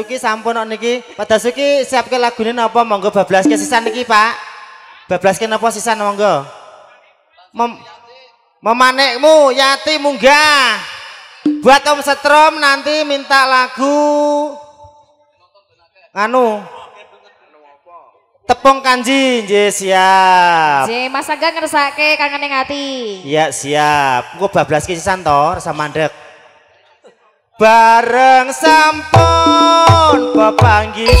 Dasuki sampun kok niki. Pak Dasuki siapke lagune napa monggo bablaske sisan niki, Pak. Bablaske napa sisan monggo. Mem Memanekmu Yati munggah. Buat Om Setrom nanti minta lagu anu Tepung kanji, nggih siap. J Mas Aga ngersake kangen yang hati. Iya siap. Engko bablaske sisan to sama mandek. Bareng sampun pepanggitan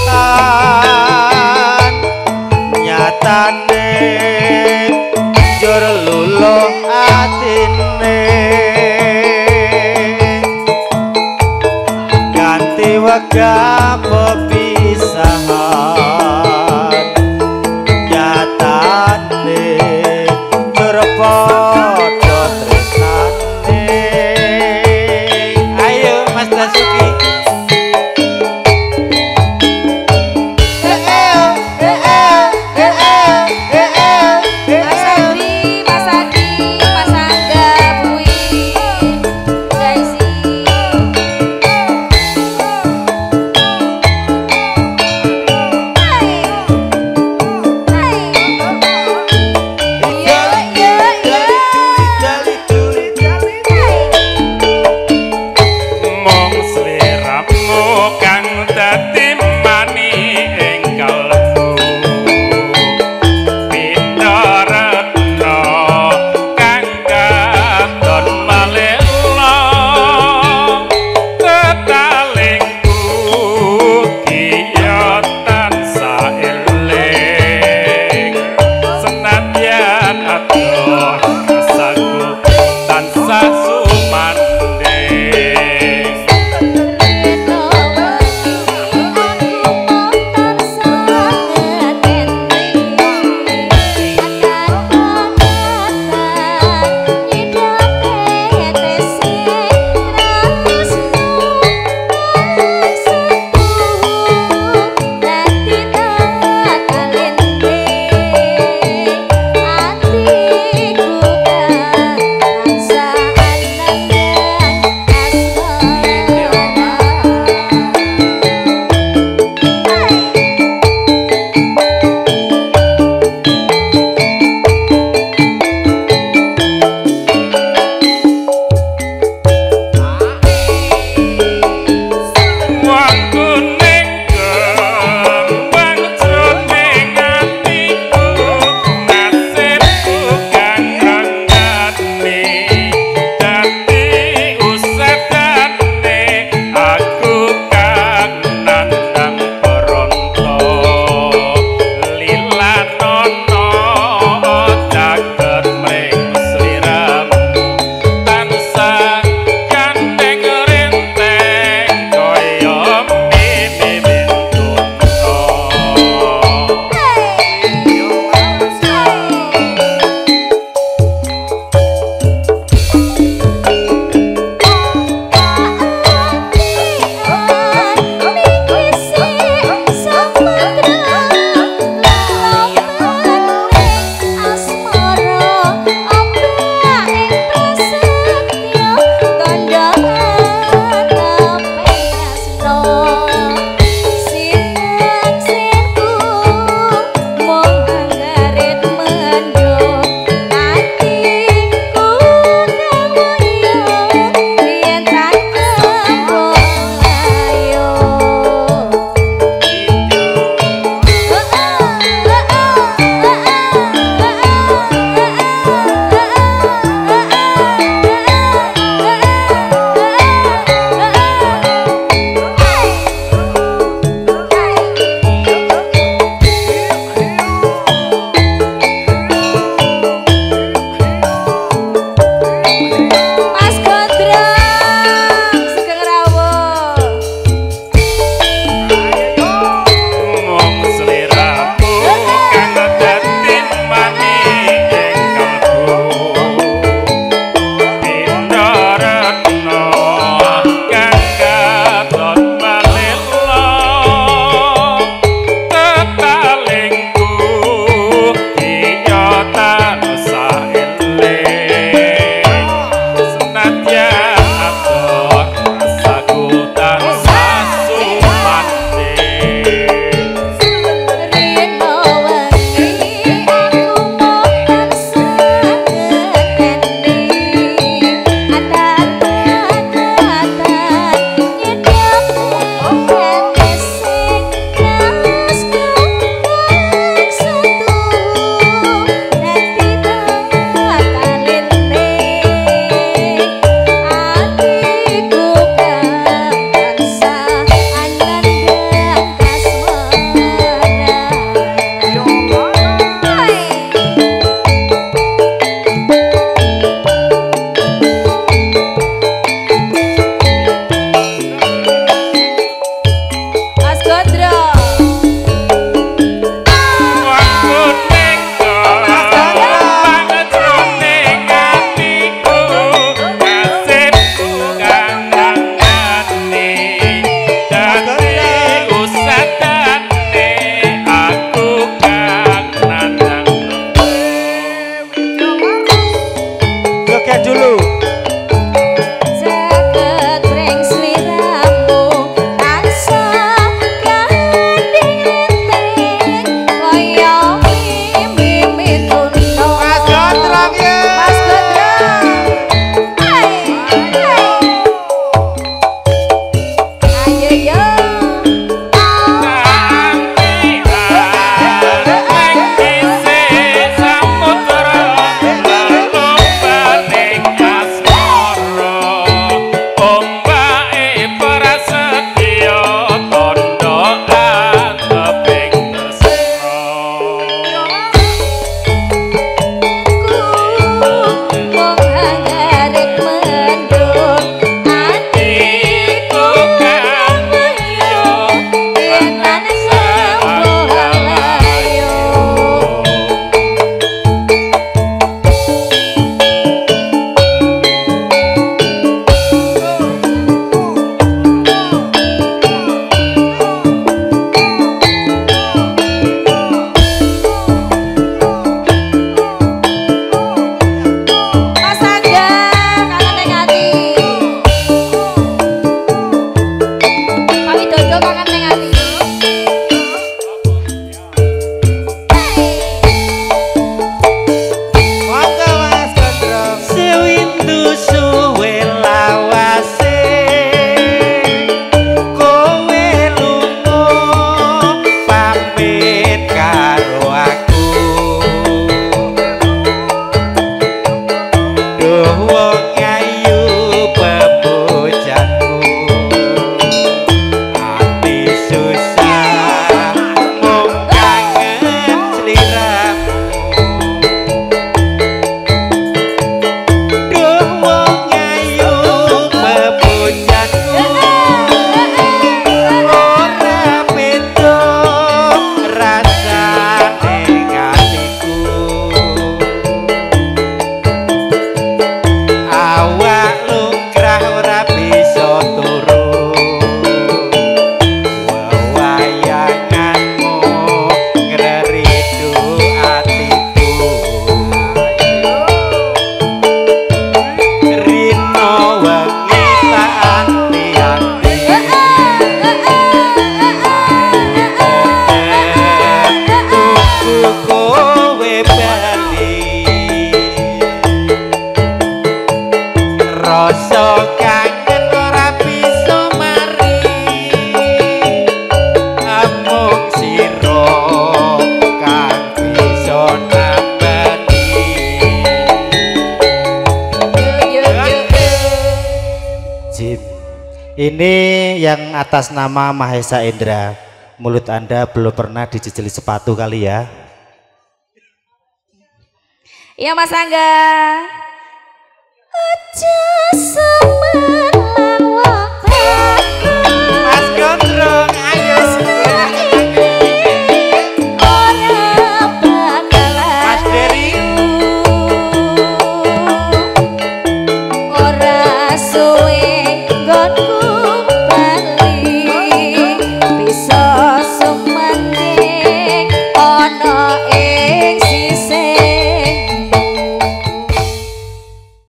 nyatane jur luluh atine. Ganti wegah pepisahan pakai dulu yang atas nama Mahesa Indra. Mulut Anda belum pernah dijejeli sepatu kali ya. Iya Mas Angga.